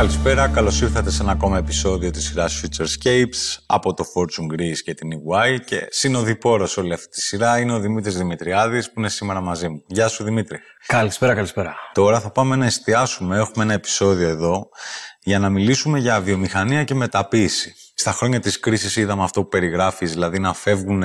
Καλησπέρα, καλώς ήρθατε σε ένα ακόμα επεισόδιο της σειράς Futurescapes από το Fortune Greece και την EY και συνοδοιπόρος όλη αυτή τη σειρά είναι ο Δημήτρης Δημητριάδης που είναι σήμερα μαζί μου. Γεια σου Δημήτρη. Καλησπέρα, καλησπέρα. Τώρα θα πάμε να εστιάσουμε, έχουμε ένα επεισόδιο εδώ για να μιλήσουμε για βιομηχανία και μεταποίηση. Στα χρόνια της κρίσης είδαμε αυτό που περιγράφεις, δηλαδή να φεύγουν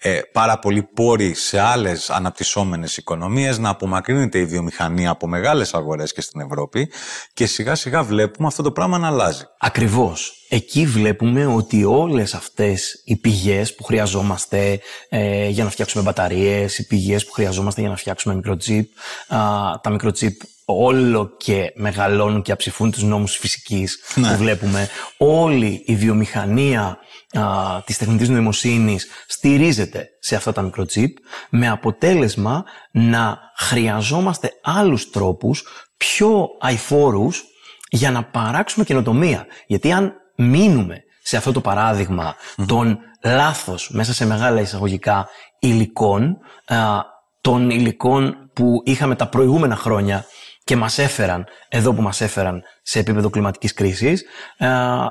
ε, πάρα πολλοί πόροι σε άλλες αναπτυσσόμενες οικονομίες, να απομακρύνεται η βιομηχανία από μεγάλες αγορές και στην Ευρώπη και σιγά σιγά βλέπουμε αυτό το πράγμα να αλλάζει. Ακριβώς. Εκεί βλέπουμε ότι όλες αυτές οι πηγές που χρειαζόμαστε ε, για να φτιάξουμε μπαταρίες, οι πηγές που χρειαζόμαστε για να φτιάξουμε μικροτσίπ, τα μικροτσίπ όλο και μεγαλώνουν και αψηφούν τους νόμους φυσικής ναι. που βλέπουμε. Όλη η βιομηχανία α, της τεχνητής νοημοσύνης στηρίζεται σε αυτά τα μικροτσίπ με αποτέλεσμα να χρειαζόμαστε άλλους τρόπους πιο αηφόρους για να παράξουμε καινοτομία. Γιατί αν μείνουμε σε αυτό το παράδειγμα των λάθος μέσα σε μεγάλα εισαγωγικά υλικών, των υλικών που είχαμε τα προηγούμενα χρόνια και μας έφεραν εδώ που μας έφεραν σε επίπεδο κλιματικής κρίσης,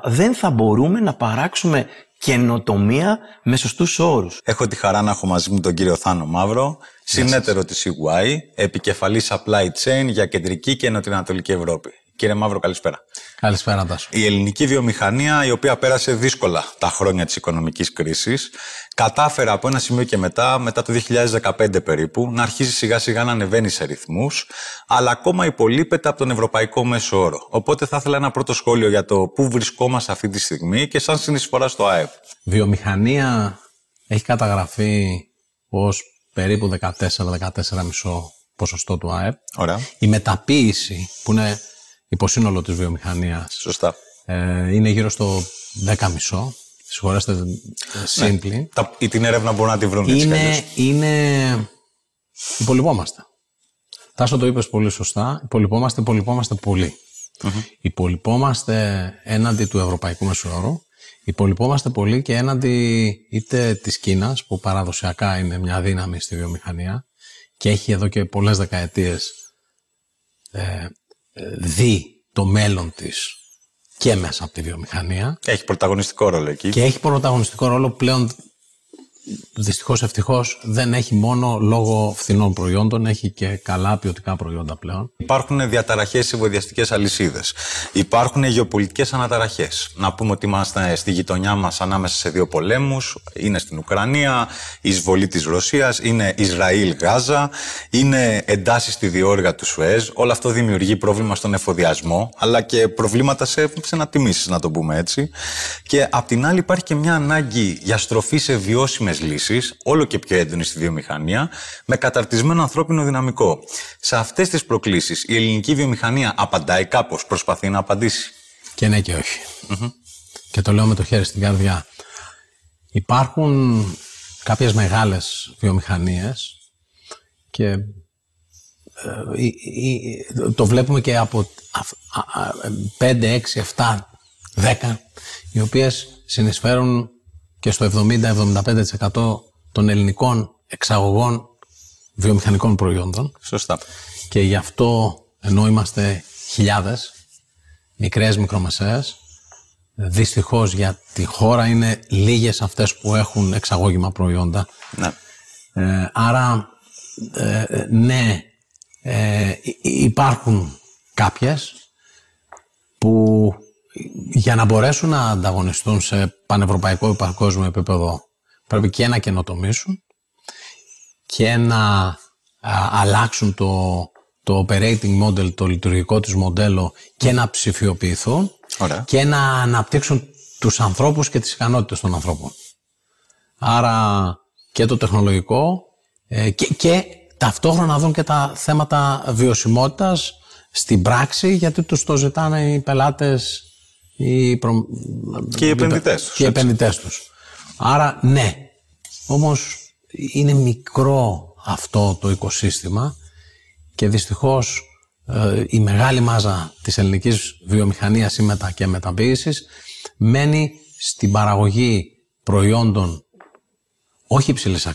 δεν θα μπορούμε να παράξουμε καινοτομία με σωστούς όρους. Έχω τη χαρά να έχω μαζί μου τον κύριο Θάνο Μαύρο, συνέτερο της EY, επικεφαλής supply chain για κεντρική και νοτιοανατολική Ευρώπη. Κύριε Μαύρο, καλησπέρα. Καλησπέρα, Τάσο. Η ελληνική βιομηχανία, η οποία πέρασε δύσκολα τα χρόνια της οικονομικής κρίσης, κατάφερε από ένα σημείο και μετά, μετά το 2015 περίπου, να αρχίσει σιγά σιγά να ανεβαίνει σε ρυθμούς, αλλά ακόμα υπολείπεται από τον ευρωπαϊκό μέσο όρο. Οπότε θα ήθελα ένα πρώτο σχόλιο για το πού βρισκόμαστε αυτή τη στιγμή και σαν συνεισφορά στο ΑΕΠ. Βιομηχανία έχει καταγραφεί ως περίπου 14-14,5 ποσοστό του ΑΕΠ. Ωραία. Η μεταποίηση, που είναι υποσύνολο της βιομηχανίας. Σωστά. Ε, είναι γύρω στο 10,5. Συγχωρέστε, simply. Ναι. Τα, ή την έρευνα μπορούν να τη βρουν έτσι είναι, είναι... Υπολοιπόμαστε. Τάσο το είπες πολύ σωστά. Υπολοιπόμαστε, υπολοιπόμαστε πολύ. Mm-hmm. Υπολοιπόμαστε έναντι του Ευρωπαϊκού Μεσουόρου. Υπολοιπόμαστε πολύ και έναντι είτε της Κίνας, που παραδοσιακά είναι μια δύναμη στη βιομηχανία και έχει εδώ και πολλές δεκαετίες ε, δει το μέλλον της και μέσα από τη βιομηχανία. Έχει πρωταγωνιστικό ρόλο εκεί. Και έχει πρωταγωνιστικό ρόλο πλέον Δυστυχώς, ευτυχώς δεν έχει μόνο λόγω φθηνών προϊόντων, έχει και καλά ποιοτικά προϊόντα πλέον. Υπάρχουν διαταραχές σε βοδιαστικέ αλυσίδες. Υπάρχουν γεωπολιτικές αναταραχές. Να πούμε ότι είμαστε στη γειτονιά μας ανάμεσα σε δύο πολέμους. Είναι στην Ουκρανία, η εισβολή της Ρωσίας, είναι Ισραήλ-Γάζα, είναι εντάσεις στη διόργα του Σουέζ. Όλο αυτό δημιουργεί πρόβλημα στον εφοδιασμό, αλλά και προβλήματα σε, σε ανατιμήσεις, να το πούμε έτσι. Και απ' την άλλη υπάρχει και μια ανάγκη για στροφή σε βιώσιμες λύσεις, όλο και πιο έντονη στη βιομηχανία, με καταρτισμένο ανθρώπινο δυναμικό. Σε αυτές τις προκλήσεις, η ελληνική βιομηχανία απαντάει κάπως, προσπαθεί να απαντήσει. Και ναι και όχι. Και το λέω με το χέρι στην καρδιά. Υπάρχουν κάποιες μεγάλες βιομηχανίες και ε, το βλέπουμε και από 5, 6, 7, 10 οι οποίες συνεισφέρουν και στο 70-75% των ελληνικών εξαγωγών βιομηχανικών προϊόντων. Σωστά. Και γι' αυτό, ενώ είμαστε χιλιάδες, μικρές μικρομεσαίες, δυστυχώς για τη χώρα είναι λίγες αυτές που έχουν εξαγώγημα προϊόντα. Ναι. Ε, άρα, ε, ναι, ε, υπάρχουν κάποιες που για να μπορέσουν να ανταγωνιστούν σε πανευρωπαϊκό ή παγκόσμιο επίπεδο πρέπει και να καινοτομήσουν και να αλλάξουν το, το operating model, το λειτουργικό τους μοντέλο και να ψηφιοποιηθούν και να αναπτύξουν τους ανθρώπους και τις ικανότητες των ανθρώπων. Άρα και το τεχνολογικό ε, και, και ταυτόχρονα να δουν και τα θέματα βιωσιμότητας στην πράξη γιατί τους το ζητάνε οι πελάτες και οι επενδυτές τους. Και οι επενδυτές τους. Άρα ναι, όμως είναι μικρό αυτό το οικοσύστημα και δυστυχώς ε, η μεγάλη μάζα της ελληνικής βιομηχανίας ή μετα και μεταποίησης μένει στην παραγωγή προϊόντων όχι υψηλής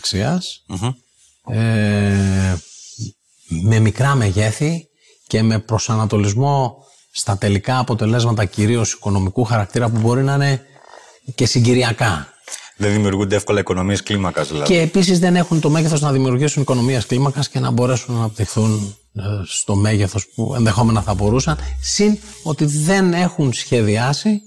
ε, με μικρά μεγέθη και με προσανατολισμό στα τελικά αποτελέσματα κυρίως οικονομικού χαρακτήρα που μπορεί να είναι και συγκυριακά. Δεν δημιουργούνται εύκολα οικονομίες κλίμακας δηλαδή. Και επίσης δεν έχουν το μέγεθος να δημιουργήσουν οικονομίες κλίμακας και να μπορέσουν να αναπτυχθούν ε, στο μέγεθος που ενδεχόμενα θα μπορούσαν. Συν ότι δεν έχουν σχεδιάσει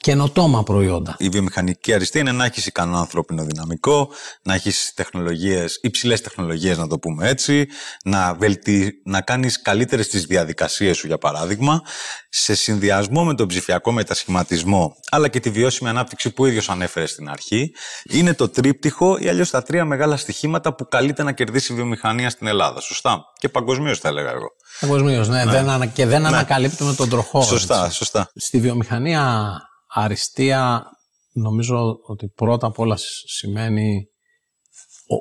καινοτόμα προϊόντα. Η βιομηχανική αριστεία είναι να έχεις ικανό ανθρώπινο δυναμικό, να έχεις τεχνολογίες, υψηλές τεχνολογίες, να το πούμε έτσι, να, βελτι... να κάνεις καλύτερες τις διαδικασίες σου, για παράδειγμα, σε συνδυασμό με τον ψηφιακό μετασχηματισμό, αλλά και τη βιώσιμη ανάπτυξη που ίδιος ανέφερε στην αρχή, είναι το τρίπτυχο ή αλλιώς τα τρία μεγάλα στοιχήματα που καλείται να κερδίσει η βιομηχανία στην Ελλάδα. Σωστά. Και παγκοσμίως θα έλεγα εγώ. Παγκοσμίως, ναι. ναι. Δεν, και δεν ναι. ανακαλύπτουμε τον τροχό. Σωστά, σωστά. Στη βιομηχανία αριστεία νομίζω ότι πρώτα απ' όλα σημαίνει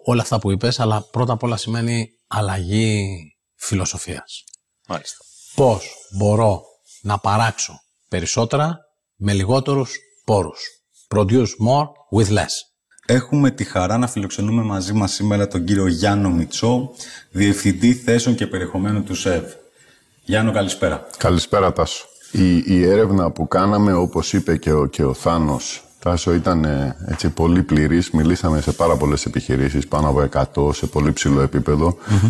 όλα αυτά που είπες, αλλά πρώτα απ' όλα σημαίνει αλλαγή φιλοσοφίας. Μάλιστα. Πώς μπορώ να παράξω περισσότερα με λιγότερους πόρους. Produce more with less. Έχουμε τη χαρά να φιλοξενούμε μαζί μας σήμερα τον κύριο Γιάννο Μιτσό, Διευθυντή Θέσεων και Περιεχομένου του ΣΕΒ. Γιάννο, καλησπέρα. Καλησπέρα, Τάσο. Η, η έρευνα που κάναμε, όπως είπε και ο, και ο Θάνος, Τάσο ήταν ε, έτσι πολύ πληρής. Μιλήσαμε σε πάρα πολλές επιχειρήσεις, πάνω από 100, σε πολύ ψηλό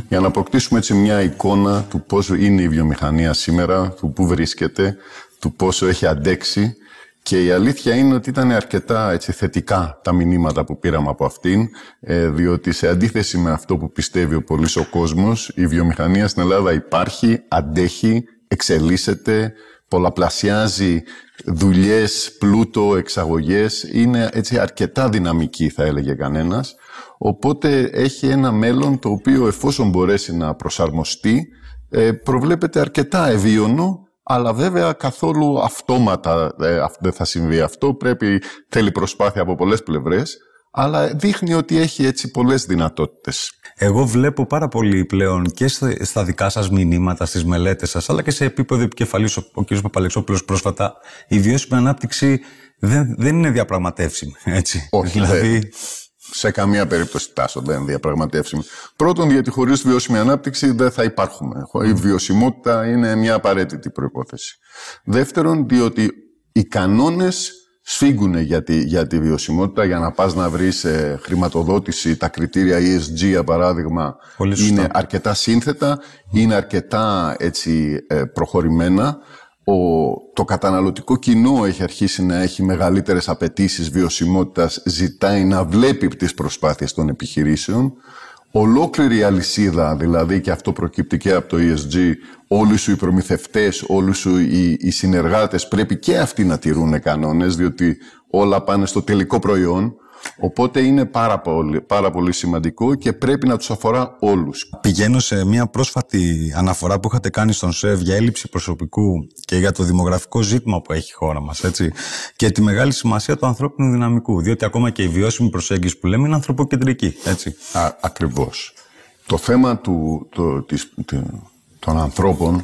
για να αποκτήσουμε έτσι μια εικόνα του πώς είναι η βιομηχανία σήμερα, του πού βρίσκεται, του πόσο έχει αντέξει. Και η αλήθεια είναι ότι ήταν αρκετά έτσι, θετικά τα μηνύματα που πήραμε από αυτήν, ε, διότι σε αντίθεση με αυτό που πιστεύει ο πολύς ο κόσμος, η βιομηχανία στην Ελλάδα υπάρχει, αντέχει, εξελίσσεται, πολλαπλασιάζει δουλειές, πλούτο, εξαγωγές. Είναι έτσι αρκετά δυναμική θα έλεγε κανένας. Οπότε έχει ένα μέλλον το οποίο εφόσον μπορέσει να προσαρμοστεί ε, προβλέπεται αρκετά ευίωνο αλλά βέβαια καθόλου αυτόματα ε, δεν θα συμβεί αυτό. Πρέπει, θέλει προσπάθεια από πολλές πλευρές αλλά δείχνει ότι έχει έτσι πολλές δυνατότητες. Εγώ βλέπω πάρα πολύ πλέον και στα δικά σας μηνύματα, στις μελέτες σας, αλλά και σε επίπεδο επικεφαλής, ο κ. Παπαλεξόπουλος πρόσφατα, η βιώσιμη ανάπτυξη δεν, δεν είναι διαπραγματεύσιμη, έτσι. Όχι, δηλαδή... σε καμία περίπτωση τάσο δεν είναι διαπραγματεύσιμη. Πρώτον, γιατί χωρίς βιώσιμη ανάπτυξη δεν θα υπάρχουμε. Η βιωσιμότητα είναι μια απαραίτητη προϋπόθεση. Δεύτερον, διότι οι κανόνες σφίγγουν για τη, για τη βιωσιμότητα, για να πας να βρεις ε, χρηματοδότηση, τα κριτήρια ESG, για παράδειγμα, είναι αρκετά σύνθετα, είναι αρκετά έτσι, ε, προχωρημένα. Ο, το καταναλωτικό κοινό έχει αρχίσει να έχει μεγαλύτερες απαιτήσεις βιωσιμότητας, ζητάει να βλέπει τις προσπάθειες των επιχειρήσεων ολόκληρη αλυσίδα, δηλαδή και αυτό προκύπτει και από το ESG, όλοι σου οι προμηθευτές, όλοι σου οι, οι συνεργάτες πρέπει και αυτοί να τηρούν κανόνες, διότι όλα πάνε στο τελικό προϊόν. Οπότε είναι πάρα πολύ, πάρα πολύ σημαντικό και πρέπει να τους αφορά όλους. Πηγαίνω σε μια πρόσφατη αναφορά που είχατε κάνει στον ΣΕΒ για έλλειψη προσωπικού και για το δημογραφικό ζήτημα που έχει η χώρα μας, έτσι, και τη μεγάλη σημασία του ανθρώπινου δυναμικού, διότι ακόμα και η βιώσιμη προσέγγιση που λέμε είναι ανθρωποκεντρική, έτσι. Α, ακριβώς. Το θέμα του, το, της, των ανθρώπων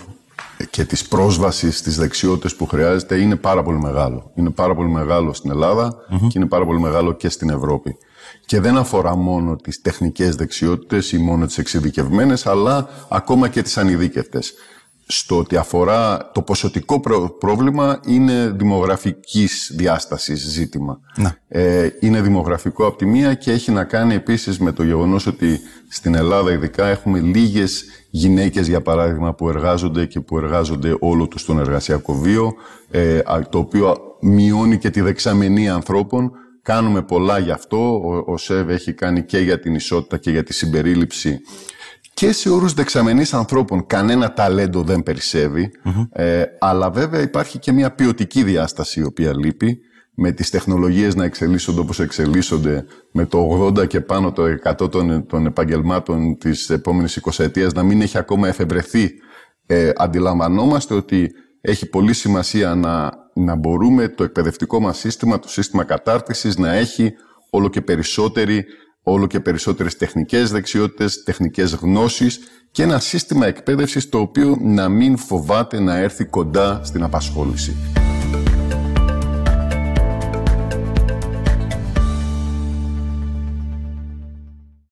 και της πρόσβασης στις δεξιότητες που χρειάζεται είναι πάρα πολύ μεγάλο. Είναι πάρα πολύ μεγάλο στην ελλαδα και είναι πάρα πολύ μεγάλο και στην Ευρώπη. Και δεν αφορά μόνο τις τεχνικές δεξιότητες ή μόνο τις εξειδικευμένες, αλλά ακόμα και τις ανειδίκευτες. Στο ότι αφορά το ποσοτικό πρόβλημα είναι δημογραφικής διάστασης ζήτημα. Ναι. Ε, είναι δημογραφικό από τη μία και έχει να κάνει επίσης με το γεγονός ότι στην Ελλάδα ειδικά έχουμε λίγες γυναίκες για παράδειγμα που εργάζονται και που εργάζονται όλο τους στον εργασιακό βίο, ε, το οποίο μειώνει και τη δεξαμενή ανθρώπων. Κάνουμε πολλά γι' αυτό. Ο, ο ΣΕΒ έχει κάνει και για την ισότητα και για τη συμπερίληψη και σε όρους δεξαμενής ανθρώπων κανένα ταλέντο δεν περισσευει ε, αλλά βέβαια υπάρχει και μια ποιοτική διάσταση η οποία λείπει με τις τεχνολογίες να εξελίσσονται όπως εξελίσσονται, με το 80 και πάνω το 100 των, των επαγγελμάτων της επόμενης 20 ετίας να μην έχει ακόμα εφευρεθεί, ε, αντιλαμβανόμαστε ότι έχει πολύ σημασία να, να μπορούμε το εκπαιδευτικό μας σύστημα, το σύστημα κατάρτισης, να έχει όλο και περισσότερη όλο και περισσότερες τεχνικές δεξιότητες, τεχνικές γνώσεις και ένα σύστημα εκπαίδευσης το οποίο να μην φοβάται να έρθει κοντά στην απασχόληση.